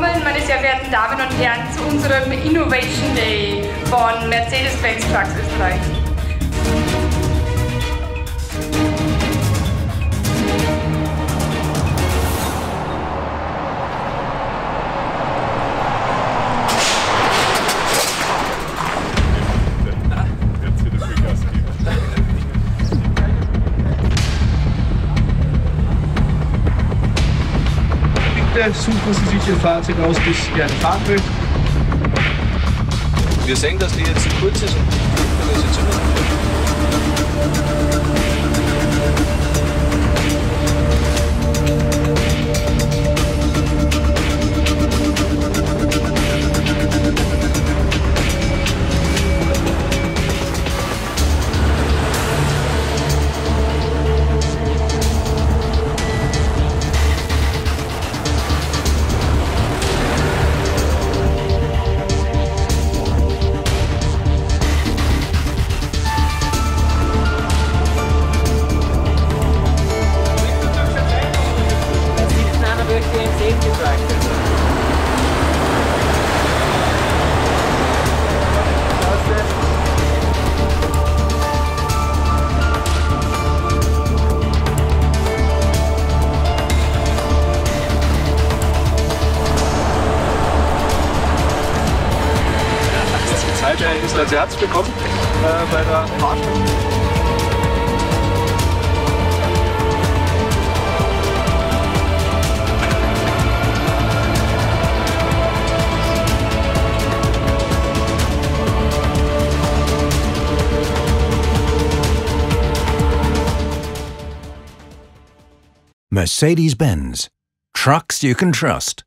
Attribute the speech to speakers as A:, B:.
A: meine sehr verehrten Damen und Herren, zu unserem Innovation Day von Mercedes-Benz Trucks Österreich.
B: Bitte suchen Sie sich Ihr Fahrzeug aus, das Sie gerne fahren möchten.
C: Wir sehen, dass die jetzt kurz ist und können sie zünden.
B: Seite ist als Herz bekommen äh, bei der Veranstaltung.
D: Mercedes Benz. Trucks you can trust.